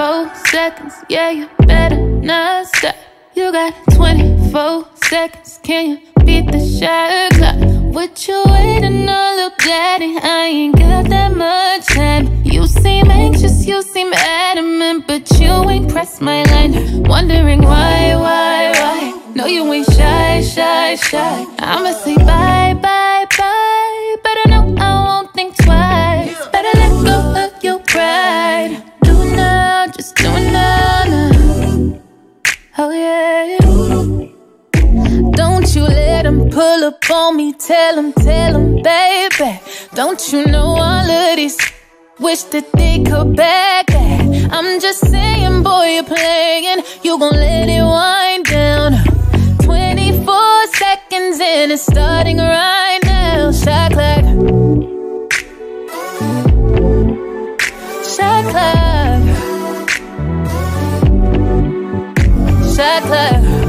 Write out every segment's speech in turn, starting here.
seconds, yeah, you better not stop. You got 24 seconds, can you beat the shot clock? What you waiting on, little daddy? I ain't got that much time. You seem anxious, you seem adamant, but you ain't pressed my line. Wondering why, why, why? No, you ain't shy, shy, shy. I'ma say bye, bye. Pull up on me, tell them, tell them, baby. Don't you know all of these wish that they could back? I'm just saying, boy, you're playing, you gon' let it wind down. 24 seconds and it's starting right now. Shot clock. Shot clock. Shot clock.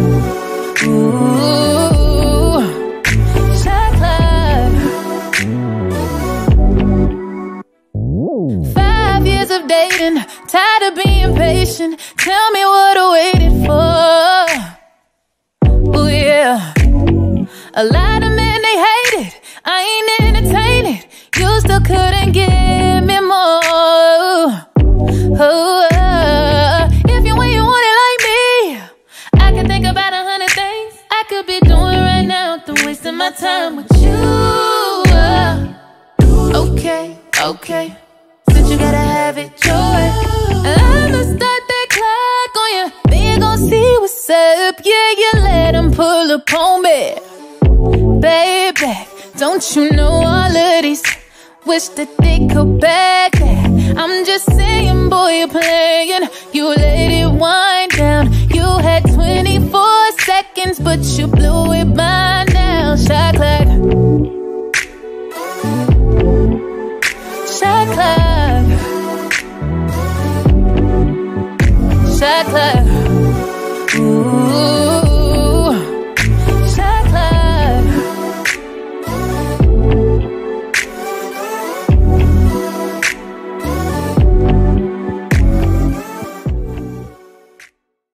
Five years of dating, tired of being patient. Tell me what I waited for. Oh yeah. A lot of men they hate it. I ain't entertain it. You still couldn't give me more. Oh, if you ain't want it like me, I can think about a hundred things I could be doing right now. Than wasting my time with you. Uh, okay, okay. Your way, I'ma start that clock on you. Then you gon' see what's up. Yeah, you let pull up on me. Baby, don't you know all of these wish that they could back? I'm just saying, boy, you're playing. You let it wind down. You had 24 seconds, but you blew it by. settler.